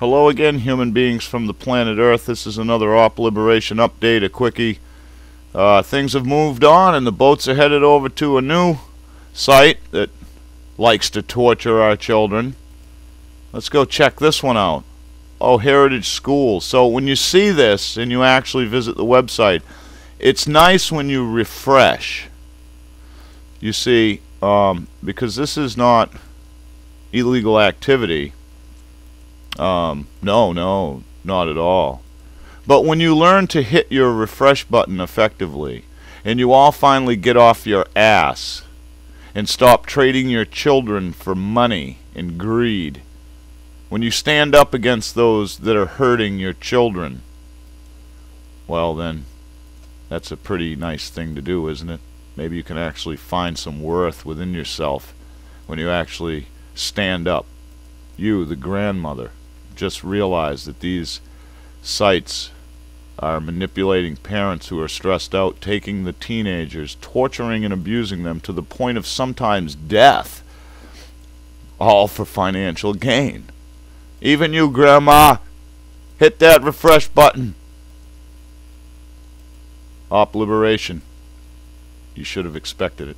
Hello again, human beings from the planet Earth. This is another Op Liberation update, a quickie. Uh, things have moved on, and the boats are headed over to a new site that likes to torture our children. Let's go check this one out. Oh, Heritage School. So when you see this and you actually visit the website, it's nice when you refresh. You see, um, because this is not illegal activity. Um, no, no, not at all. But when you learn to hit your refresh button effectively, and you all finally get off your ass and stop trading your children for money and greed, when you stand up against those that are hurting your children, well then, that's a pretty nice thing to do, isn't it? Maybe you can actually find some worth within yourself when you actually stand up. You, the grandmother, just realize that these sites are manipulating parents who are stressed out, taking the teenagers, torturing and abusing them to the point of sometimes death, all for financial gain. Even you, Grandma, hit that refresh button. Op Liberation. You should have expected it.